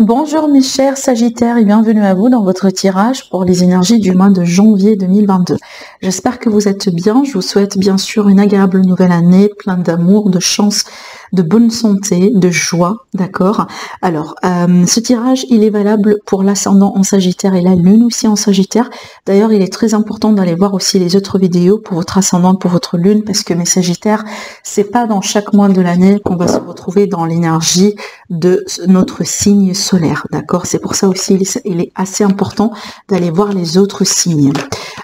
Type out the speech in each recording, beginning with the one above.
Bonjour mes chers Sagittaires et bienvenue à vous dans votre tirage pour les énergies du mois de janvier 2022. J'espère que vous êtes bien. Je vous souhaite bien sûr une agréable nouvelle année, plein d'amour, de chance, de bonne santé, de joie, d'accord? Alors, euh, ce tirage, il est valable pour l'ascendant en Sagittaire et la Lune aussi en Sagittaire. D'ailleurs, il est très important d'aller voir aussi les autres vidéos pour votre ascendant, pour votre Lune, parce que mes Sagittaires, c'est pas dans chaque mois de l'année qu'on va se retrouver dans l'énergie de notre signe solaire, d'accord? C'est pour ça aussi, il est assez important d'aller voir les autres signes.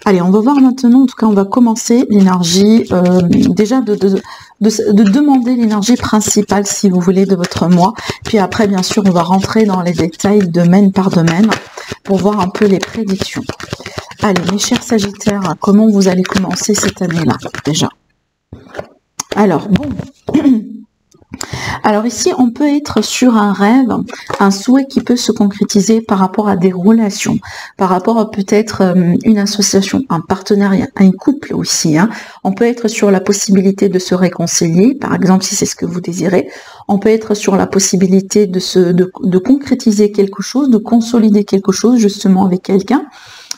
Allez, on va voir maintenant, en tout cas, on va commencer l'énergie, euh, déjà de, de, de, demander l'énergie principale, si vous voulez, de votre mois. Puis après, bien sûr, on va rentrer dans les détails domaine par domaine pour voir un peu les prédictions. Allez, mes chers Sagittaires, comment vous allez commencer cette année-là, déjà? Alors, bon... Alors ici, on peut être sur un rêve, un souhait qui peut se concrétiser par rapport à des relations, par rapport à peut-être euh, une association, un partenariat, un couple aussi. Hein. On peut être sur la possibilité de se réconcilier, par exemple si c'est ce que vous désirez. On peut être sur la possibilité de, se, de concrétiser quelque chose, de consolider quelque chose justement avec quelqu'un.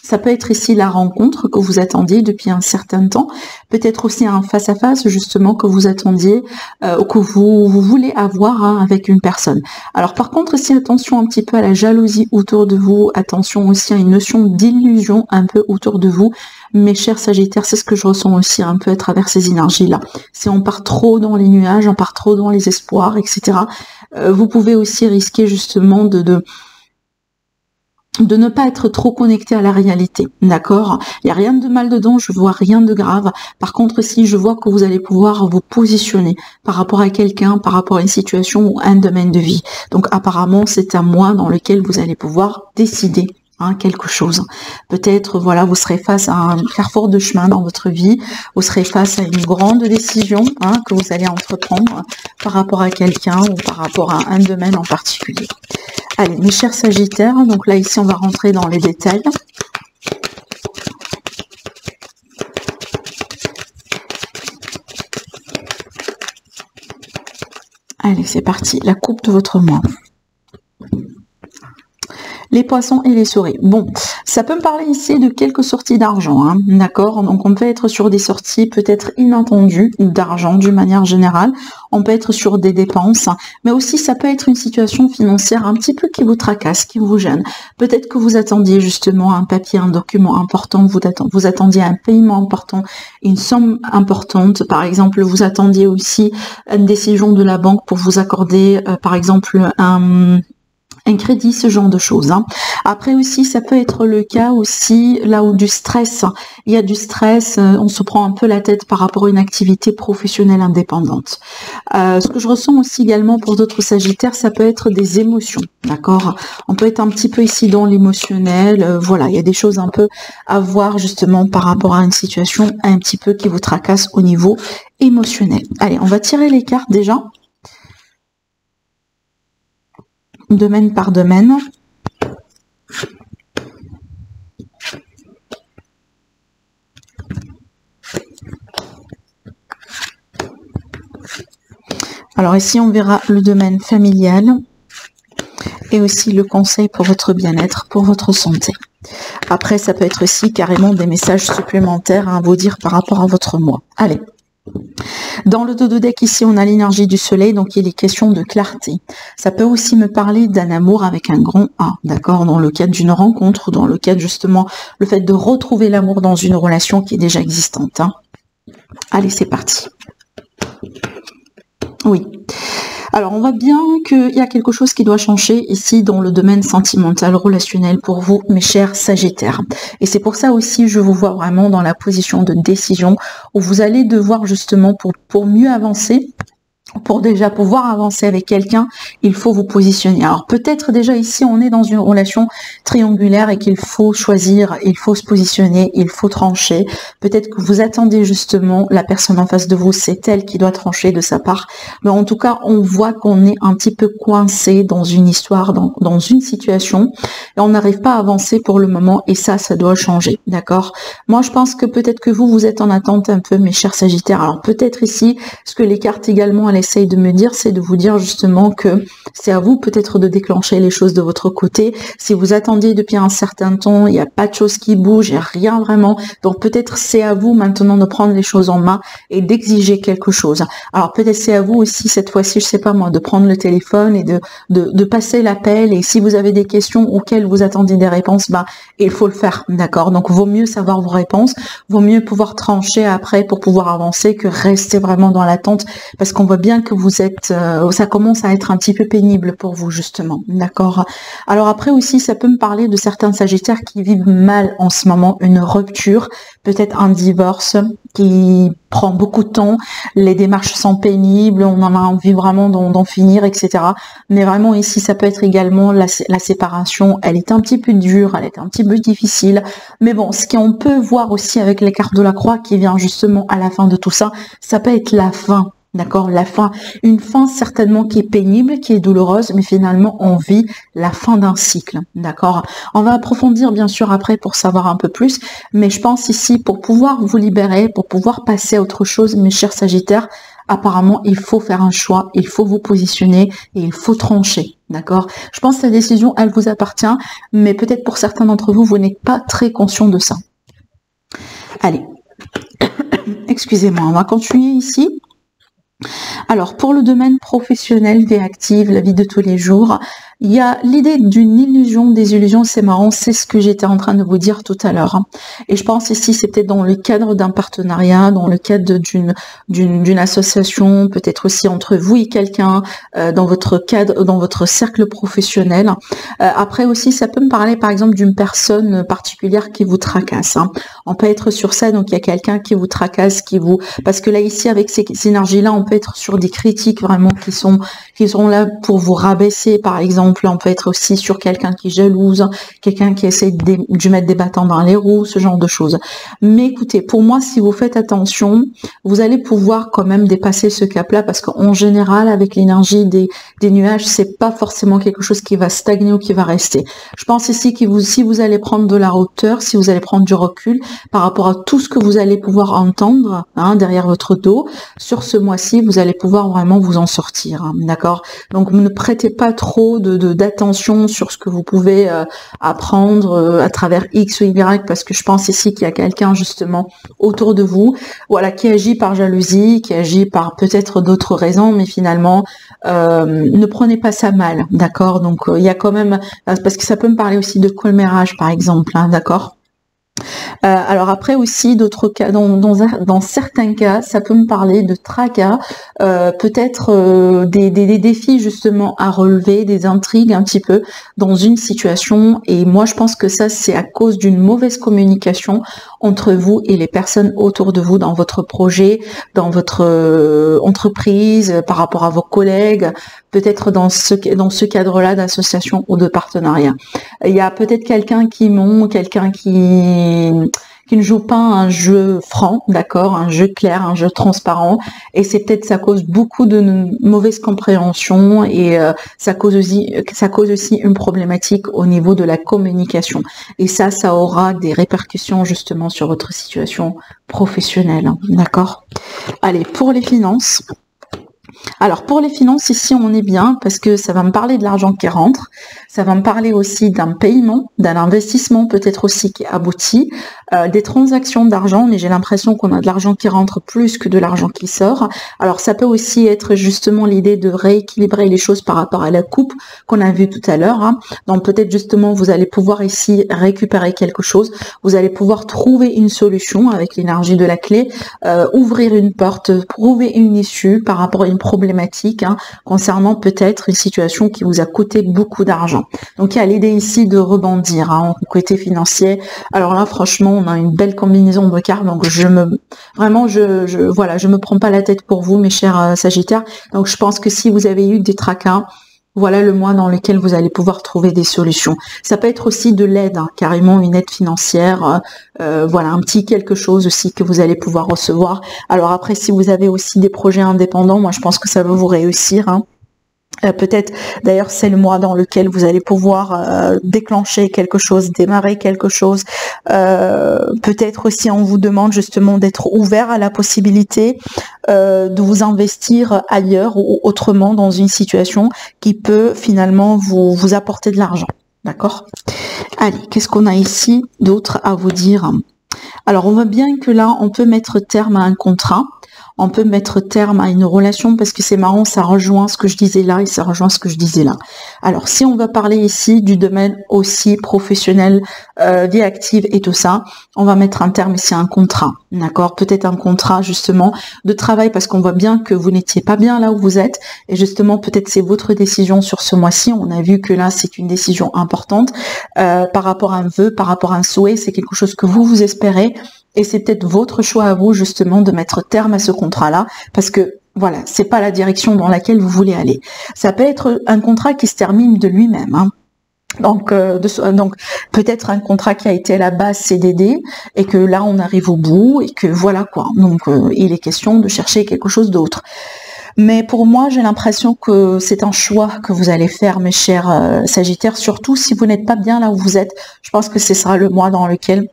Ça peut être ici la rencontre que vous attendiez depuis un certain temps, peut-être aussi un face-à-face justement que vous attendiez, euh, que vous, voulez avoir hein, avec une personne. Alors par contre, ici attention un petit peu à la jalousie autour de vous, attention aussi à une notion d'illusion un peu autour de vous. Mes chers Sagittaires, c'est ce que je ressens aussi un peu à travers ces énergies-là. Si on part trop dans les nuages, on part trop dans les espoirs, etc., euh, vous pouvez aussi risquer justement de, de de ne pas être trop connecté à la réalité, d'accord? Il n'y a rien de mal dedans, je vois rien de grave. Par contre, si je vois que vous allez pouvoir vous positionner par rapport à quelqu'un, par rapport à une situation ou un domaine de vie. Donc apparemment, c'est un mois dans lequel vous allez pouvoir décider Hein, quelque chose. Peut-être, voilà, vous serez face à un carrefour de chemin dans votre vie, vous serez face à une grande décision hein, que vous allez entreprendre par rapport à quelqu'un ou par rapport à un domaine en particulier. Allez, mes chers Sagittaires, donc là ici on va rentrer dans les détails. Allez, c'est parti, la coupe de votre mois les poissons et les souris. Bon, ça peut me parler ici de quelques sorties d'argent, hein, d'accord? Donc on peut être sur des sorties peut-être inattendues d'argent d'une manière générale, on peut être sur des dépenses, mais aussi ça peut être une situation financière un petit peu qui vous tracasse, qui vous gêne. Peut-être que vous attendiez justement un papier, un document important, vous, vous attendiez un paiement important, une somme importante, par exemple, vous attendiez aussi une décision de la banque pour vous accorder, euh, par exemple, un un crédit, ce genre de choses. Hein. Après aussi, ça peut être le cas aussi là où du stress. Il y a du stress, euh, on se prend un peu la tête par rapport à une activité professionnelle indépendante. Euh, ce que je ressens aussi également pour d'autres Sagittaires, ça peut être des émotions, d'accord? On peut être un petit peu ici dans l'émotionnel. Euh, voilà, il y a des choses un peu à voir justement par rapport à une situation un petit peu qui vous tracasse au niveau émotionnel. Allez, on va tirer les cartes déjà domaine par domaine. Alors ici, on verra le domaine familial et aussi le conseil pour votre bien-être, pour votre santé. Après, ça peut être aussi carrément des messages supplémentaires à vous dire par rapport à votre moi. Allez, dans le dodo deck ici, on a l'énergie du soleil, donc il est question de clarté. Ça peut aussi me parler d'un amour avec un grand A, d'accord Dans le cadre d'une rencontre, dans le cadre justement, le fait de retrouver l'amour dans une relation qui est déjà existante. Hein. Allez, c'est parti. Oui. Alors, on voit bien qu'il y a quelque chose qui doit changer ici dans le domaine sentimental, relationnel pour vous, mes chers Sagittaires. Et c'est pour ça aussi, je vous vois vraiment dans la position de décision où vous allez devoir justement, pour, pour mieux avancer, pour déjà pouvoir avancer avec quelqu'un, il faut vous positionner. Alors peut-être déjà ici, on est dans une relation triangulaire et qu'il faut choisir, il faut se positionner, il faut trancher. Peut-être que vous attendez justement la personne en face de vous, c'est elle qui doit trancher de sa part. Mais en tout cas, on voit qu'on est un petit peu coincé dans une histoire, dans, dans une situation, et on n'arrive pas à avancer pour le moment, et ça, ça doit changer, d'accord? Moi, je pense que peut-être que vous, vous êtes en attente un peu, mes chers Sagittaires. Alors peut-être ici, ce que les cartes également, essaye de me dire, c'est de vous dire justement que c'est à vous peut-être de déclencher les choses de votre côté. Si vous attendiez depuis un certain temps, il n'y a pas de choses qui bougent, il n'y a rien vraiment. Donc peut-être c'est à vous maintenant de prendre les choses en main et d'exiger quelque chose. Alors peut-être c'est à vous aussi cette fois-ci, je sais pas moi, de prendre le téléphone et de, de, de passer l'appel. Et si vous avez des questions auxquelles vous attendiez des réponses, bah il faut le faire, d'accord? Donc vaut mieux savoir vos réponses, vaut mieux pouvoir trancher après pour pouvoir avancer que rester vraiment dans l'attente, parce qu'on voit bien que vous êtes, euh, ça commence à être un petit peu pénible pour vous justement, d'accord? Alors après aussi, ça peut me parler de certains Sagittaires qui vivent mal en ce moment, une rupture, peut-être un divorce qui prend beaucoup de temps, les démarches sont pénibles, on en a envie vraiment d'en finir, etc. Mais vraiment ici, ça peut être également la, séparation, elle est un petit peu dure, elle est un petit peu difficile. Mais bon, ce qu'on peut voir aussi avec les cartes de la croix qui vient justement à la fin de tout ça, ça peut être la fin D'accord La fin, une fin certainement qui est pénible, qui est douloureuse, mais finalement on vit la fin d'un cycle. D'accord On va approfondir bien sûr après pour savoir un peu plus, mais je pense ici pour pouvoir vous libérer, pour pouvoir passer à autre chose, mes chers Sagittaires, apparemment il faut faire un choix, il faut vous positionner et il faut trancher. D'accord Je pense que la décision, elle vous appartient, mais peut-être pour certains d'entre vous, vous n'êtes pas très conscient de ça. Allez, excusez-moi, on va continuer ici. Alors, pour le domaine professionnel, active, la vie de tous les jours, il y a l'idée d'une illusion, des illusions, c'est marrant, c'est ce que j'étais en train de vous dire tout à l'heure. Et je pense ici, peut-être dans le cadre d'un partenariat, dans le cadre d'une association, peut-être aussi entre vous et quelqu'un, euh, dans votre cadre, dans votre cercle professionnel. Euh, après aussi, ça peut me parler par exemple d'une personne particulière qui vous tracasse. Hein. On peut être sur ça, donc il y a quelqu'un qui vous tracasse, qui vous... Parce que là, ici, avec ces énergies-là, on peut être sur des critiques vraiment qui sont, qui sont là pour vous rabaisser, par exemple on peut être aussi sur quelqu'un qui jalouse, quelqu'un qui essaie de, mettre des bâtons dans les roues, ce genre de choses. Mais écoutez, pour moi, si vous faites attention, vous allez pouvoir quand même dépasser ce cap-là parce qu'en général, avec l'énergie des, des nuages, c'est pas forcément quelque chose qui va stagner ou qui va rester. Je pense ici que si vous allez prendre de la hauteur, si vous allez prendre du recul par rapport à tout ce que vous allez pouvoir entendre hein, derrière votre dos, sur ce mois-ci, vous allez pouvoir vraiment vous en sortir. Hein, d'accord? Donc ne prêtez pas trop de, d'attention sur ce que vous pouvez euh, apprendre euh, à travers X ou Y, parce que je pense ici qu'il y a quelqu'un justement autour de vous, voilà, qui agit par jalousie, qui agit par peut-être d'autres raisons, mais finalement, euh, ne prenez pas ça mal, d'accord? Donc il y a quand même, parce que ça peut me parler aussi de colmérage par exemple, hein, d'accord? Euh, alors après aussi, d'autres cas, dans, dans, certains cas, ça peut me parler de tracas, euh, peut-être euh, des, des, défis justement à relever, des intrigues un petit peu dans une situation. Et moi, je pense que ça, c'est à cause d'une mauvaise communication entre vous et les personnes autour de vous dans votre projet, dans votre entreprise, par rapport à vos collègues, peut-être dans ce, dans ce cadre-là d'association ou de partenariat. Il y a peut-être quelqu'un qui monte, quelqu'un qui qui ne joue pas un jeu franc, d'accord, un jeu clair, un jeu transparent, et c'est peut-être ça cause beaucoup de mauvaise compréhension et euh, ça cause aussi ça cause aussi une problématique au niveau de la communication. Et ça, ça aura des répercussions justement sur votre situation professionnelle, hein, d'accord? Allez, pour les finances. Alors pour les finances, ici on est bien parce que ça va me parler de l'argent qui rentre, ça va me parler aussi d'un paiement, d'un investissement peut-être aussi qui aboutit, euh, des transactions d'argent, mais j'ai l'impression qu'on a de l'argent qui rentre plus que de l'argent qui sort. Alors ça peut aussi être justement l'idée de rééquilibrer les choses par rapport à la coupe qu'on a vu tout à l'heure. Hein. Donc peut-être justement vous allez pouvoir ici récupérer quelque chose, vous allez pouvoir trouver une solution avec l'énergie de la clé, euh, ouvrir une porte, trouver une issue par rapport à une problématique hein, concernant peut-être une situation qui vous a coûté beaucoup d'argent. Donc il y a l'idée ici de rebondir hein, en côté financier. Alors là franchement on a une belle combinaison de cartes donc je me vraiment je, je voilà je me prends pas la tête pour vous mes chers euh, Sagittaires. Donc je pense que si vous avez eu des tracas voilà le mois dans lequel vous allez pouvoir trouver des solutions. Ça peut être aussi de l'aide, hein, carrément une aide financière, euh, euh, voilà un petit quelque chose aussi que vous allez pouvoir recevoir. Alors après, si vous avez aussi des projets indépendants, moi je pense que ça va vous réussir. Hein. Euh, peut-être, d'ailleurs, c'est le mois dans lequel vous allez pouvoir euh, déclencher quelque chose, démarrer quelque chose. Euh, peut-être aussi, on vous demande justement d'être ouvert à la possibilité de vous investir ailleurs ou autrement dans une situation qui peut finalement vous, vous apporter de l'argent. D'accord? Allez, qu'est-ce qu'on a ici d'autre à vous dire? Alors, on voit bien que là, on peut mettre terme à un contrat on peut mettre terme à une relation parce que c'est marrant, ça rejoint ce que je disais là et ça rejoint ce que je disais là. Alors, si on va parler ici du domaine aussi professionnel, euh, vie active et tout ça, on va mettre un terme ici à un contrat, d'accord? Peut-être un contrat justement de travail parce qu'on voit bien que vous n'étiez pas bien là où vous êtes et justement peut-être c'est votre décision sur ce mois-ci. On a vu que là c'est une décision importante euh, par rapport à un vœu, par rapport à un souhait, c'est quelque chose que vous vous espérez et c'est peut-être votre choix à vous justement de mettre terme à ce contrat-là parce que voilà, c'est pas la direction dans laquelle vous voulez aller. Ça peut être un contrat qui se termine de lui-même. Hein. Donc, euh, donc peut-être un contrat qui a été à la base CDD et que là on arrive au bout et que voilà quoi. Donc euh, il est question de chercher quelque chose d'autre. Mais pour moi, j'ai l'impression que c'est un choix que vous allez faire, mes chers euh, Sagittaires, surtout si vous n'êtes pas bien là où vous êtes. Je pense que ce sera le mois dans lequel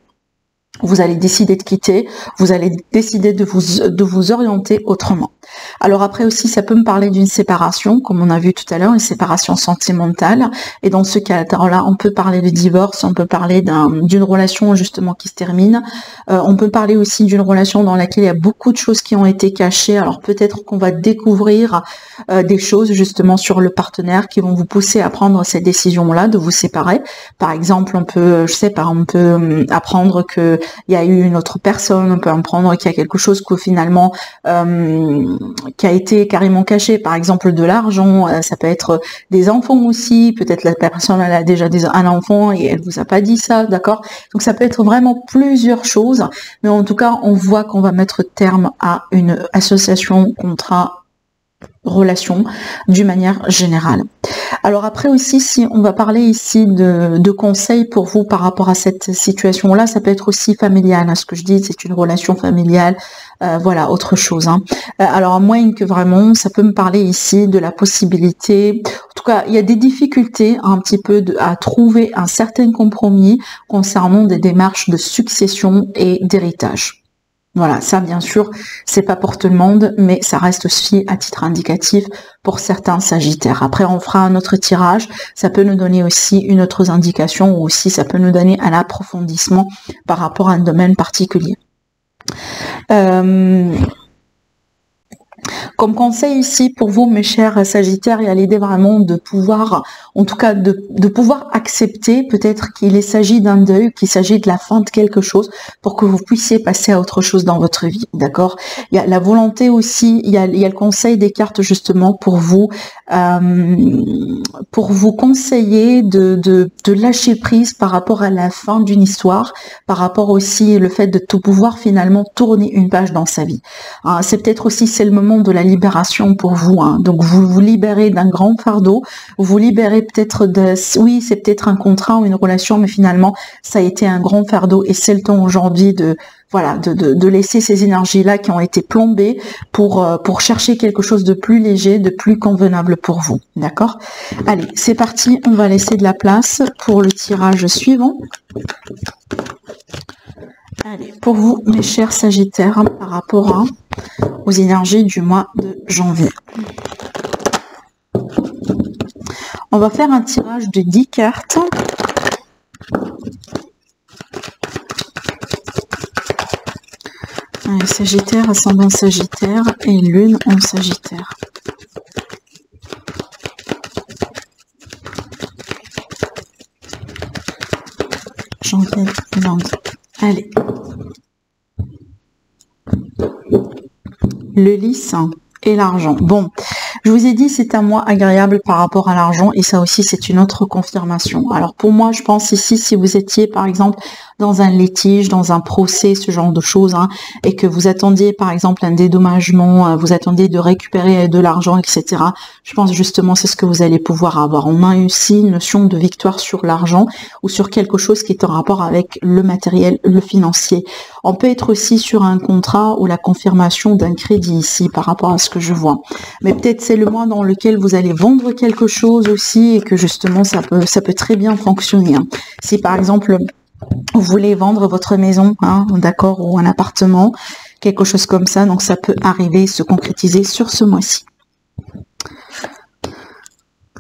vous allez décider de quitter, vous allez décider de vous, de vous orienter autrement. Alors après aussi, ça peut me parler d'une séparation, comme on a vu tout à l'heure, une séparation sentimentale. Et dans ce cas-là, on peut parler de divorce, on peut parler d'une relation justement qui se termine. Euh, on peut parler aussi d'une relation dans laquelle il y a beaucoup de choses qui ont été cachées. Alors peut-être qu'on va découvrir euh, des choses justement sur le partenaire qui vont vous pousser à prendre cette décision-là de vous séparer. Par exemple, on peut, je sais pas, on peut hum, apprendre que il y a eu une autre personne, on peut apprendre qu'il y a quelque chose que finalement hum, qui a été carrément caché, par exemple de l'argent, euh, ça peut être des enfants aussi, peut-être la personne elle a déjà un enfant et elle vous a pas dit ça, d'accord? Donc ça peut être vraiment plusieurs choses, mais en tout cas on voit qu'on va mettre terme à une association, contrat, relation d'une manière générale. Alors après aussi, si on va parler ici de, conseils pour vous par rapport à cette situation-là, ça peut être aussi familial. Hein. Ce que je dis, c'est une relation familiale, euh, voilà, autre chose. Hein. Euh, alors à moins que vraiment, ça peut me parler ici de la possibilité, en tout cas, il y a des difficultés un petit peu à trouver un certain compromis concernant des démarches de succession et d'héritage. Voilà, ça bien sûr, c'est pas pour tout le monde, mais ça reste aussi à titre indicatif pour certains sagittaires. Après, on fera un autre tirage, ça peut nous donner aussi une autre indication, ou aussi ça peut nous donner un approfondissement par rapport à un domaine particulier. Euh, comme conseil ici pour vous, mes chers Sagittaires, il y a l'idée vraiment de pouvoir, en tout cas de, pouvoir accepter peut-être qu'il s'agit d'un deuil, qu'il s'agit de la fin de quelque chose pour que vous puissiez passer à autre chose dans votre vie, d'accord? Il y a la volonté aussi, il y a, le conseil des cartes justement pour vous, euh, pour vous conseiller de, de, de lâcher prise par rapport à la fin d'une histoire, par rapport aussi le fait de tout pouvoir finalement tourner une page dans sa vie. Hein, c'est peut-être aussi c'est le moment de la libération pour vous. Hein. Donc vous vous libérez d'un grand fardeau, vous libérez peut-être de, oui c'est peut-être un contrat ou une relation, mais finalement ça a été un grand fardeau et c'est le temps aujourd'hui de voilà de, de, laisser ces énergies là qui ont été plombées pour euh, pour chercher quelque chose de plus léger, de plus convenable pour vous. D'accord? Allez, c'est parti, on va laisser de la place pour le tirage suivant. Allez, pour vous, mes chers Sagittaires, par rapport aux énergies du mois de janvier. On va faire un tirage de 10 cartes. Sagittaire, ascendant Sagittaire et Lune en Sagittaire. Janvier, janvier. Allez. Le lys et l'argent. Bon, je vous ai dit c'est un mois agréable par rapport à l'argent et ça aussi c'est une autre confirmation. Alors pour moi je pense ici si vous étiez par exemple dans un litige, dans un procès, ce genre de choses, hein, et que vous attendiez par exemple un dédommagement, euh, vous attendiez de récupérer de l'argent, etc. Je pense justement c'est ce que vous allez pouvoir avoir. On a aussi une notion de victoire sur l'argent ou sur quelque chose qui est en rapport avec le matériel, le financier. On peut être aussi sur un contrat ou la confirmation d'un crédit ici par rapport à ce que je vois. Mais peut-être c'est le mois dans lequel vous allez vendre quelque chose aussi et que justement ça peut, ça peut très bien fonctionner. Hein. Si par exemple vous voulez vendre votre maison, hein, d'accord, ou un appartement, quelque chose comme ça, donc ça peut arriver, se concrétiser sur ce mois-ci.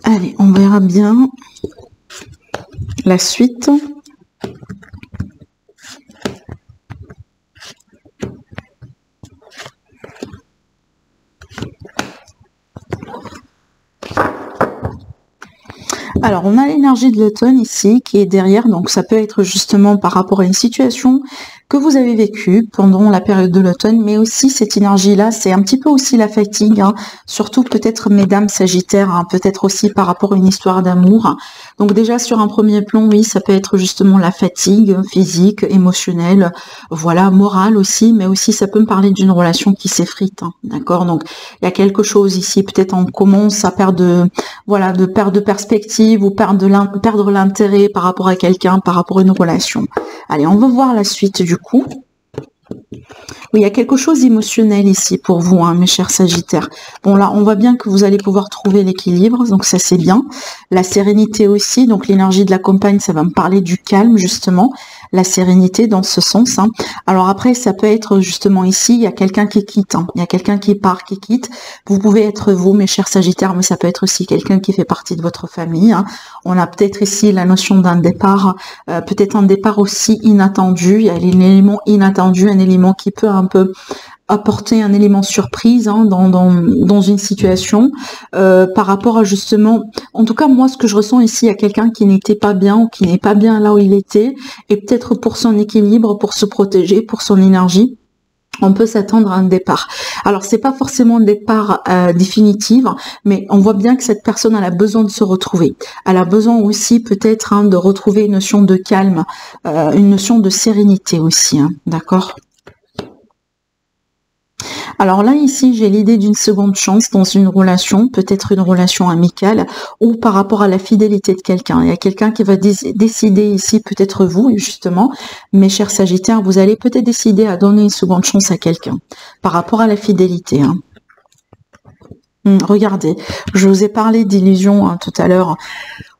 Allez, on verra bien la suite. Alors, on a l'énergie de l'automne ici qui est derrière, donc ça peut être justement par rapport à une situation que vous avez vécu pendant la période de l'automne, mais aussi cette énergie-là, c'est un petit peu aussi la fatigue, hein. surtout peut-être mesdames sagittaires, hein, peut-être aussi par rapport à une histoire d'amour. Donc déjà sur un premier plan, oui, ça peut être justement la fatigue physique, émotionnelle, voilà, morale aussi, mais aussi ça peut me parler d'une relation qui s'effrite, hein, d'accord? Donc il y a quelque chose ici, peut-être on commence à perdre, de, voilà, de perdre de perspective ou perdre l'intérêt par rapport à quelqu'un, par rapport à une relation. Allez, on va voir la suite du coup. Oui, il y a quelque chose d'émotionnel ici pour vous, hein, mes chers Sagittaires. Bon, là, on voit bien que vous allez pouvoir trouver l'équilibre, donc ça, c'est bien. La sérénité aussi, donc l'énergie de la compagne, ça va me parler du calme, justement la sérénité dans ce sens. Hein. Alors après, ça peut être justement ici, il y a quelqu'un qui quitte, hein. il y a quelqu'un qui part, qui quitte. Vous pouvez être vous, mes chers Sagittaires, mais ça peut être aussi quelqu'un qui fait partie de votre famille. On a peut-être ici la notion d'un départ, euh, peut-être un départ aussi inattendu. Il y a un élément inattendu, un élément qui peut un peu apporter un élément surprise hein, dans, dans, une situation euh, par rapport à justement, en tout cas moi ce que je ressens ici, a quelqu'un qui n'était pas bien ou qui n'est pas bien là où il était, et peut-être pour son équilibre, pour se protéger, pour son énergie, on peut s'attendre à un départ. Alors c'est pas forcément un départ euh, définitif, mais on voit bien que cette personne elle a besoin de se retrouver. Elle a besoin aussi peut-être hein, de retrouver une notion de calme, euh, une notion de sérénité aussi, hein, d'accord? Alors là, ici, j'ai l'idée d'une seconde chance dans une relation, peut-être une relation amicale, ou par rapport à la fidélité de quelqu'un. Il y a quelqu'un qui va décider ici, peut-être vous, justement, mes chers Sagittaires, vous allez peut-être décider à donner une seconde chance à quelqu'un, par rapport à la fidélité. Hein. Hum, regardez, je vous ai parlé d'illusion hein, tout à l'heure.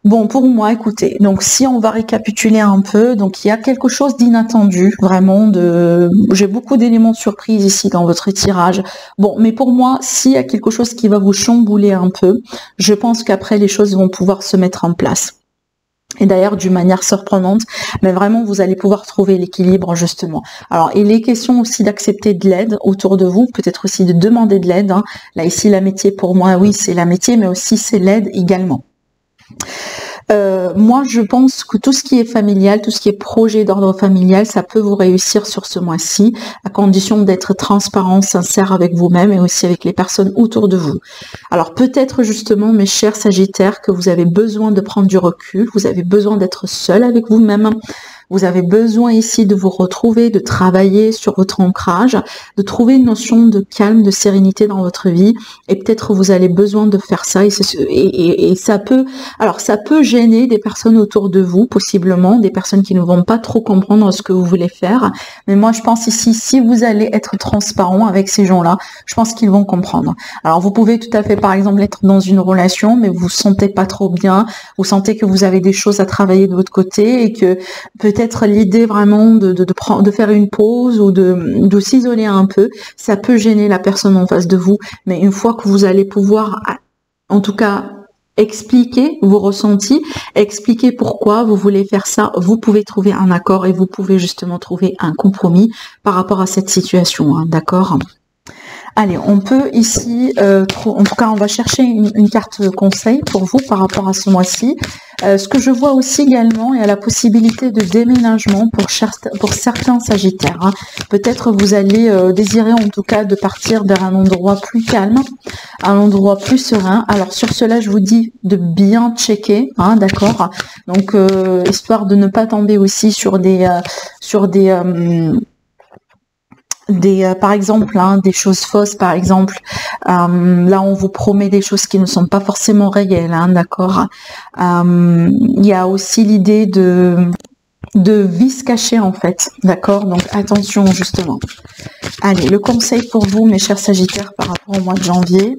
Bon, pour moi, écoutez, donc si on va récapituler un peu, donc il y a quelque chose d'inattendu, vraiment, j'ai beaucoup d'éléments de surprise ici dans votre tirage. Bon, mais pour moi, s'il y a quelque chose qui va vous chambouler un peu, je pense qu'après les choses vont pouvoir se mettre en place. Et d'ailleurs d'une manière surprenante, mais vraiment vous allez pouvoir trouver l'équilibre justement. Alors il est question aussi d'accepter de l'aide autour de vous, peut-être aussi de demander de l'aide. Hein. Là ici la métier pour moi, oui c'est la métier, mais aussi c'est l'aide également. Euh, moi, je pense que tout ce qui est familial, tout ce qui est projet d'ordre familial, ça peut vous réussir sur ce mois-ci, à condition d'être transparent, sincère avec vous-même et aussi avec les personnes autour de vous. Alors peut-être justement, mes chers Sagittaires, que vous avez besoin de prendre du recul, vous avez besoin d'être seul avec vous-même, vous avez besoin ici de vous retrouver, de travailler sur votre ancrage, de trouver une notion de calme, de sérénité dans votre vie. Et peut-être vous avez besoin de faire ça. Et, ça peut, alors ça peut gêner des personnes autour de vous, possiblement, des personnes qui ne vont pas trop comprendre ce que vous voulez faire. Mais moi, je pense ici, si vous allez être transparent avec ces gens-là, je pense qu'ils vont comprendre. Alors vous pouvez tout à fait, par exemple, être dans une relation, mais vous vous sentez pas trop bien, vous sentez que vous avez des choses à travailler de votre côté et que peut peut-être l'idée vraiment de, de, de, faire une pause ou de, de s'isoler un peu, ça peut gêner la personne en face de vous, mais une fois que vous allez pouvoir, en tout cas, expliquer vos ressentis, expliquer pourquoi vous voulez faire ça, vous pouvez trouver un accord et vous pouvez justement trouver un compromis par rapport à cette situation, hein, d'accord? Allez, on peut ici, euh, en tout cas, on va chercher une, carte conseil pour vous par rapport à ce mois-ci. Euh, ce que je vois aussi également, il y a la possibilité de déménagement pour, pour certains Sagittaires. Hein. Peut-être vous allez euh, désirer en tout cas de partir vers un endroit plus calme, un endroit plus serein. Alors sur cela, je vous dis de bien checker, hein, d'accord? Donc histoire de ne pas tomber aussi sur des sur des des euh, par exemple hein, des choses fausses par exemple euh, là on vous promet des choses qui ne sont pas forcément réelles hein, d'accord. Euh, il y a aussi l'idée de de vice caché en fait d'accord. Donc attention justement. Allez le conseil pour vous mes chers sagittaires par rapport au mois de janvier.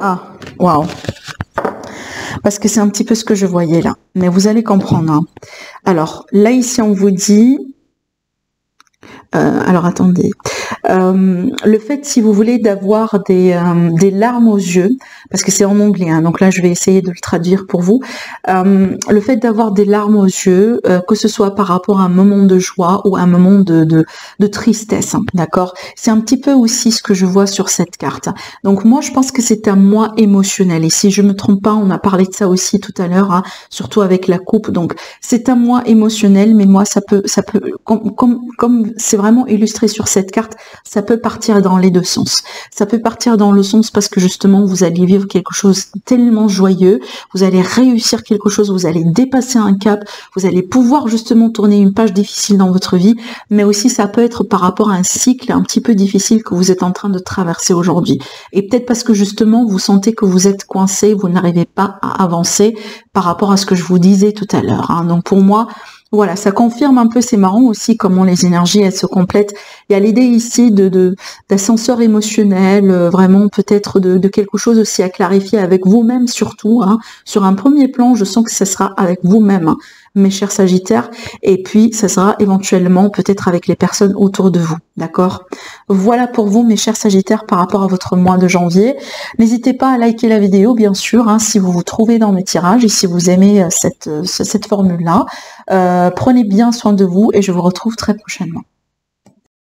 Ah waouh parce que c'est un petit peu ce que je voyais là. Mais vous allez comprendre. Hein. Alors là ici on vous dit euh, alors attendez. Euh, le fait, si vous voulez, d'avoir des, euh, des, larmes aux yeux, parce que c'est en anglais, hein, donc là je vais essayer de le traduire pour vous. le fait d'avoir des larmes aux yeux, que ce soit par rapport à un moment de joie ou un moment de, de, tristesse, hein, d'accord? C'est un petit peu aussi ce que je vois sur cette carte. Donc moi, je pense que c'est un mois émotionnel. Et si je me trompe pas, on a parlé de ça aussi tout à l'heure, hein, surtout avec la coupe. Donc c'est un mois émotionnel, mais moi, ça peut, ça peut, comme comme c'est vraiment illustré sur cette carte, ça peut partir dans les deux sens. Ça peut partir dans le sens parce que justement, vous allez vivre quelque chose tellement joyeux, vous allez réussir quelque chose, vous allez dépasser un cap, vous allez pouvoir justement tourner une page difficile dans votre vie, mais aussi ça peut être par rapport à un cycle un petit peu difficile que vous êtes en train de traverser aujourd'hui. Et peut-être parce que justement, vous sentez que vous êtes coincé, vous n'arrivez pas à avancer par rapport à ce que je vous disais tout à l'heure. Hein. Donc pour moi, voilà, ça confirme un peu, c'est marrant aussi comment les énergies elles se complètent. Il y a l'idée ici de d'ascenseur émotionnel, euh, vraiment peut-être de, quelque chose aussi à clarifier avec vous-même surtout. Hein. Sur un premier plan, je sens que ce sera avec vous-même. Mes chers Sagittaires, et puis ça sera éventuellement peut-être avec les personnes autour de vous, d'accord? Voilà pour vous, mes chers Sagittaires, par rapport à votre mois de janvier. N'hésitez pas à liker la vidéo, bien sûr, hein, si vous vous trouvez dans mes tirages et si vous aimez euh, cette, euh, cette formule-là. Euh, prenez bien soin de vous et je vous retrouve très prochainement.